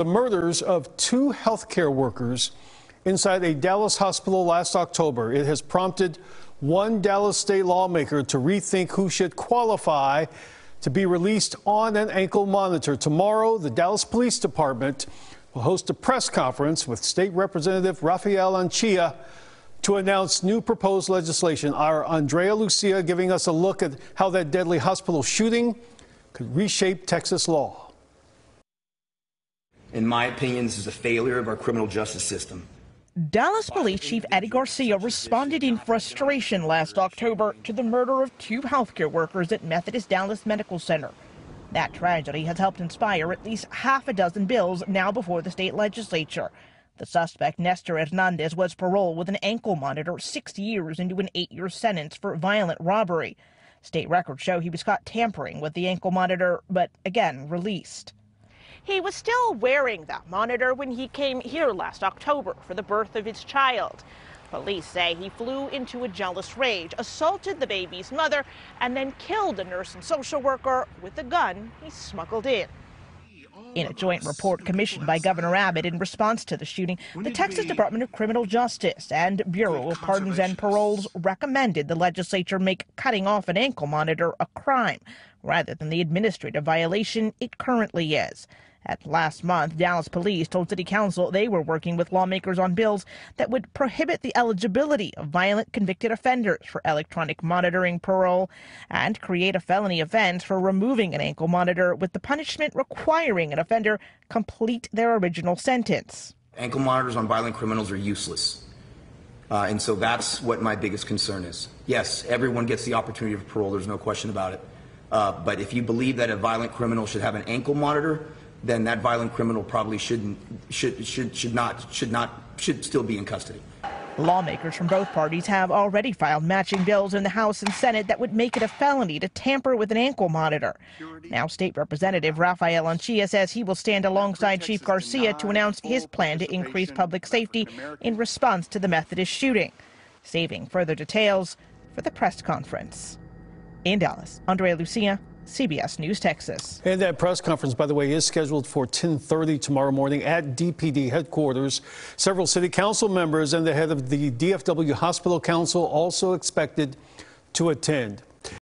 The murders of two healthcare workers inside a Dallas hospital last October. It has prompted one Dallas state lawmaker to rethink who should qualify to be released on an ankle monitor. Tomorrow, the Dallas Police Department will host a press conference with State Representative Rafael Anchia to announce new proposed legislation. Our Andrea Lucia giving us a look at how that deadly hospital shooting could reshape Texas law. In my opinion, this is a failure of our criminal justice system. Dallas Police Chief Eddie Garcia responded in frustration last October to the murder of two healthcare workers at Methodist Dallas Medical Center. That tragedy has helped inspire at least half a dozen bills now before the state legislature. The suspect, Nestor Hernandez, was paroled with an ankle monitor six years into an eight year sentence for violent robbery. State records show he was caught tampering with the ankle monitor, but again released. He was still wearing that monitor when he came here last October for the birth of his child. Police say he flew into a jealous rage, assaulted the baby's mother, and then killed a nurse and social worker with a gun he smuggled in. In a joint report commissioned by Governor Abbott in response to the shooting, the Texas Department of Criminal Justice and Bureau of Pardons and Paroles recommended the legislature make cutting off an ankle monitor a crime rather than the administrative violation it currently is. At last month, Dallas police told City Council they were working with lawmakers on bills that would prohibit the eligibility of violent convicted offenders for electronic monitoring parole and create a felony offense for removing an ankle monitor with the punishment requiring an offender complete their original sentence. Ankle monitors on violent criminals are useless. Uh, and so that's what my biggest concern is. Yes, everyone gets the opportunity for parole, there's no question about it. Uh, but if you believe that a violent criminal should have an ankle monitor, then that violent criminal probably shouldn't should should should not should not should still be in custody. Lawmakers from both parties have already filed matching bills in the House and Senate that would make it a felony to tamper with an ankle monitor. Now, State Representative Rafael Anchia says he will stand alongside Chief Garcia to announce his plan to increase public safety in response to the Methodist shooting, saving further details for the press conference. In Dallas, Andrea Lucia, CBS News Texas. And that press conference, by the way, is scheduled for 10:30 tomorrow morning at DPD headquarters. Several city council members and the head of the DFW Hospital Council also expected to attend.